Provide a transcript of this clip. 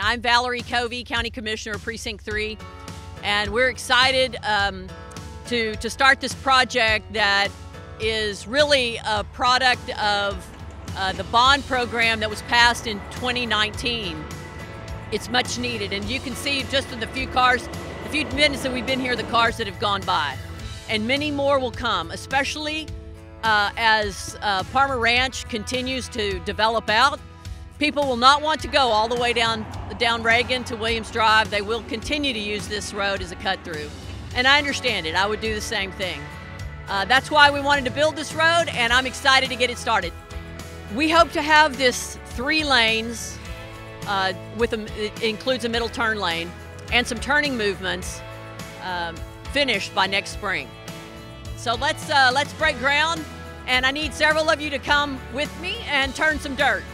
I'm Valerie Covey, County Commissioner, of Precinct 3, and we're excited um, to, to start this project that is really a product of uh, the bond program that was passed in 2019. It's much needed, and you can see just in the few cars, the few minutes that we've been here, the cars that have gone by. And many more will come, especially uh, as uh, Palmer Ranch continues to develop out. People will not want to go all the way down, down Reagan to Williams Drive. They will continue to use this road as a cut through. And I understand it. I would do the same thing. Uh, that's why we wanted to build this road, and I'm excited to get it started. We hope to have this three lanes, uh, with a, it includes a middle turn lane and some turning movements, um, finished by next spring. So let's uh, let's break ground, and I need several of you to come with me and turn some dirt.